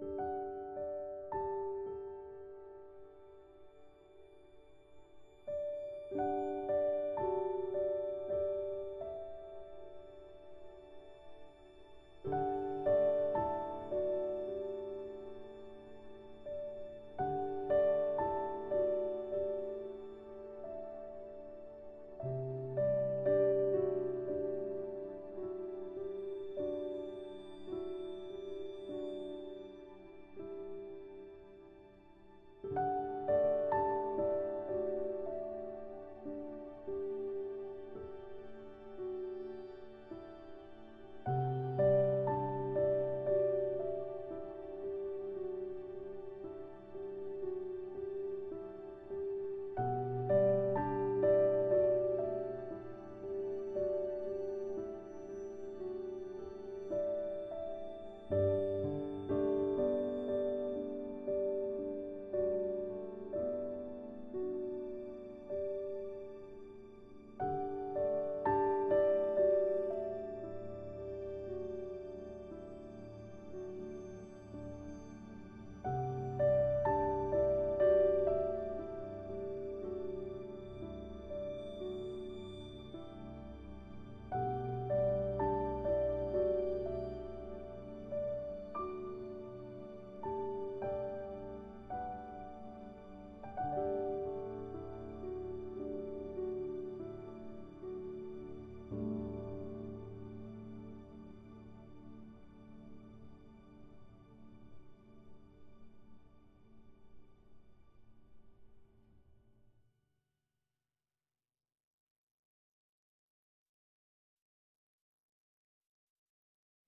you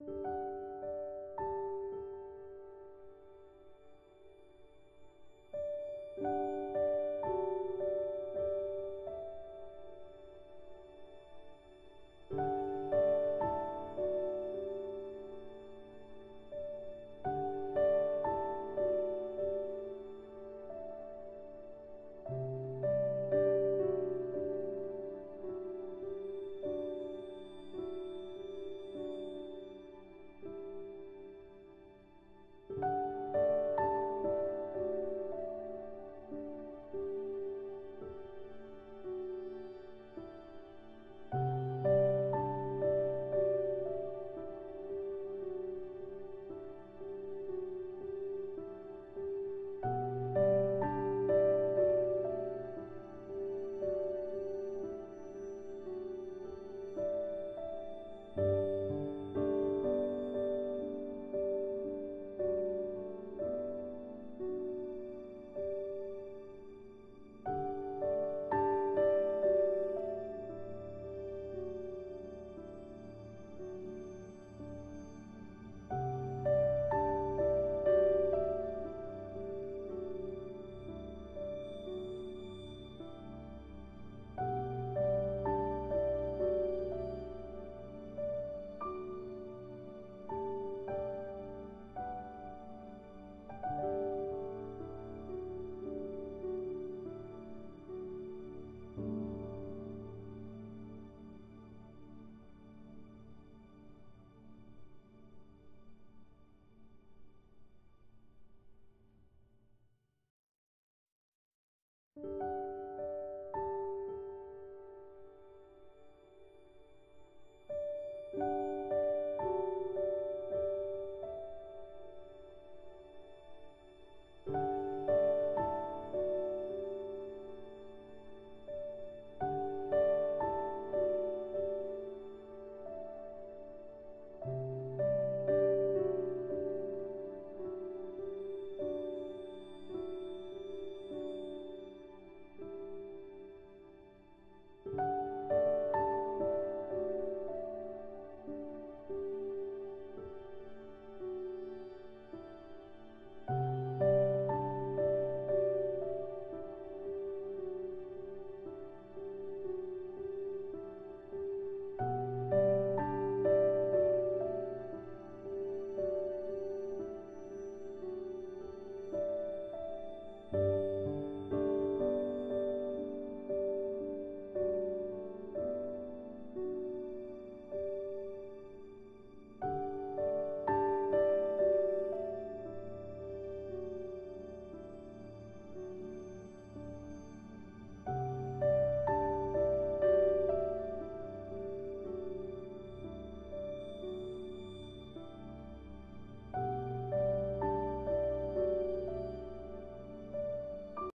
Música